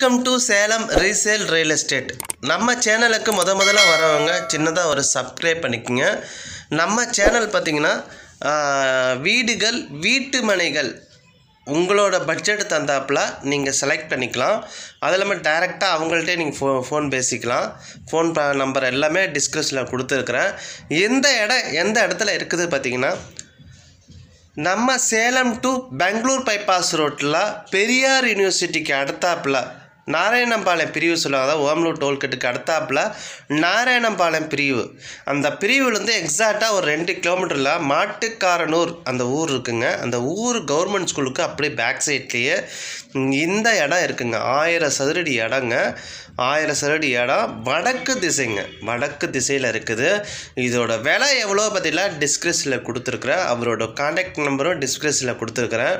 Welcome to Salem resale real estate நம்ம சேனலுக்கு முத முதல்ல வரவங்க சின்னதாக ஒரு சப்ஸ்கிரைப் பண்ணிக்கோங்க. நம்ம சேனல் பார்த்திங்கன்னா வீடுகள் வீட்டு மனைகள் உங்களோட பட்ஜெட் தந்தாப்புல நீங்கள் செலக்ட் பண்ணிக்கலாம். அது இல்லாமல் டேரெக்டாக அவங்கள்ட்டே நீங்கள் ஃபோ ஃபோன் பேசிக்கலாம். ஃபோன் நம்பர் எல்லாமே டிஸ்கிரிப்ஷனில் கொடுத்துருக்குறேன். எந்த இடம் எந்த இடத்துல இருக்குது பார்த்தீங்கன்னா நம்ம சேலம் டு பெங்களூர் பைபாஸ் ரோட்டில் பெரியார் யூனிவர்சிட்டிக்கு அடுத்தாப்புல நாராயணம்பாளையம் பிரிவு சொல்லுவாங்க. அதாவது ஓமலூர் டோல்கேட்டுக்கு அடுத்தாப்பில் நாராயணம்பாளையம் பிரிவு. அந்த பிரிவுலேருந்து எக்ஸாக்டாக ஒரு ரெண்டு கிலோமீட்டரில் மாட்டுக்காரனூர் அந்த ஊர் இருக்குங்க. அந்த ஊர் கவர்மெண்ட் ஸ்கூலுக்கு அப்படியே பேக் சைட்லேயே இந்த இடம் இருக்குங்க. ஆயிரம் சதுரடி இடங்க. ஆயிரம் சதுரடி இடம். வடக்கு திசைங்க. வடக்கு திசையில் இருக்குது. இதோட விலை எவ்வளோ பார்த்தீங்கன்னா டிஸ்கிரிப்ஷனில் கொடுத்துருக்குறேன். அவரோட காண்டாக்ட் நம்பரும் டிஸ்கிரிப்ஷனில் கொடுத்துருக்குறேன்.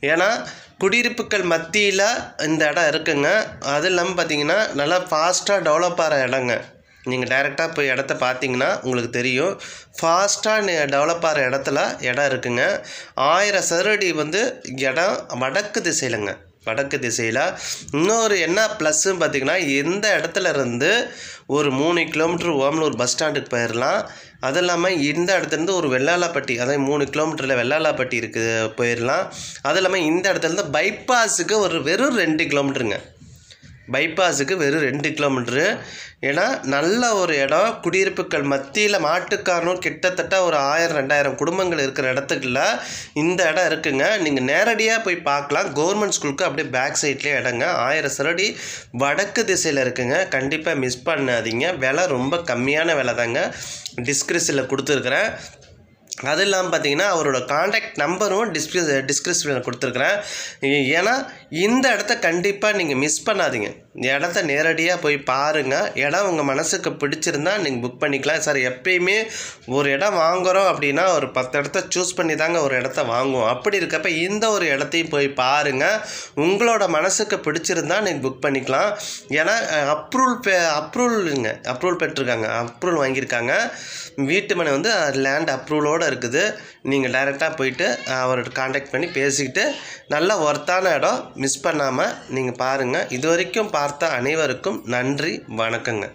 ஏன்னா குடியிருப்புகள் மத்தியில் இந்த இடம் இருக்குங்க. அதுவும் இல்லாமல் பார்த்தீங்கன்னா நல்லா ஃபாஸ்ட்டாக டெவலப் ஆகிற இடங்க. நீங்கள் டைரெக்டாக போய் இடத்த பார்த்தீங்கன்னா உங்களுக்கு தெரியும். ஃபாஸ்ட்டாக டெவலப் ஆகிற இடத்துல இடம் இருக்குங்க. ஆயிரம் சதுரடி வந்து இடம் வடக்கு திசையிலங்க. வடக்கு திசையில். இன்னொரு என்ன ப்ளஸ்ஸுன்னு பார்த்தீங்கன்னா எந்த இடத்துல இருந்து ஒரு மூணு கிலோமீட்டர் ஓமலூர் பஸ் ஸ்டாண்டுக்கு போயிடலாம் அது இல்லாமல் இந்த இடத்துலேருந்து ஒரு வெள்ளாலாப்பட்டி அதாவது மூணு கிலோமீட்டரில் வெள்ளாலாப்பட்டி இருக்குது போயிடலாம் அது இல்லாமல் இந்த இடத்துலேருந்து பைபாஸுக்கு ஒரு வெறும் ரெண்டு கிலோமீட்டருங்க பைபாஸுக்கு வெறும் ரெண்டு கிலோமீட்ரு ஏன்னா நல்ல ஒரு இடம். குடியிருப்புகள் மத்தியில் மாட்டுக்காரனும் கிட்டத்தட்ட ஒரு ஆயிரம் ரெண்டாயிரம் குடும்பங்கள் இருக்கிற இடத்துக்குள்ள இந்த இடம் இருக்குங்க. நீங்கள் நேரடியாக போய் பார்க்கலாம். கவர்மெண்ட் ஸ்கூலுக்கு அப்படியே பேக் சைட்லேயே இடங்க. ஆயிரம் சரடி வடக்கு திசையில் இருக்குங்க. கண்டிப்பாக மிஸ் பண்ணாதீங்க. விலை ரொம்ப கம்மியான விலை தாங்க டிஸ்கிரிப்ஷனில் கொடுத்துருக்குறேன். அது இல்லாமல் பார்த்தீங்கன்னா அவரோட காண்டாக்ட் நம்பரும் டிஸ்கிரி டிஸ்கிரிப்ஷனில் கொடுத்துருக்குறேன். ஏன்னா இந்த இடத்த கண்டிப்பாக நீங்கள் மிஸ் பண்ணாதீங்க. இடத்த நேரடியாக போய் பாருங்கள் இடம் உங்கள் மனசுக்கு பிடிச்சிருந்தா நீங்கள் புக் பண்ணிக்கலாம். சார் எப்பயுமே ஒரு இடம் வாங்குகிறோம் அப்படின்னா ஒரு பத்து இடத்த சூஸ் பண்ணி தாங்க ஒரு இடத்த வாங்குவோம். அப்படி இருக்கப்ப இந்த ஒரு இடத்தையும் போய் பாருங்கள் உங்களோட மனசுக்கு பிடிச்சிருந்தா நீங்கள் புக் பண்ணிக்கலாம். ஏன்னா அப்ரூவல் பே அப்ரூவலுங்க அப்ரூவல் பெற்றிருக்காங்க. அப்ரூவல் வாங்கியிருக்காங்க. வீட்டு மனை வந்து லேண்ட் அப்ரூவலோடு இருக்குது. நீங்கள் டைரெக்டாக போயிட்டு அவர்கிட்ட காண்டாக்ட் பண்ணி பேசிக்கிட்டு நல்ல ஒர்த்தான இடம் மிஸ் பண்ணாமல் நீங்கள் பாருங்கள் இது வரைக்கும் பா பார்த்த அனைவருக்கும் நன்றி வணக்கங்க.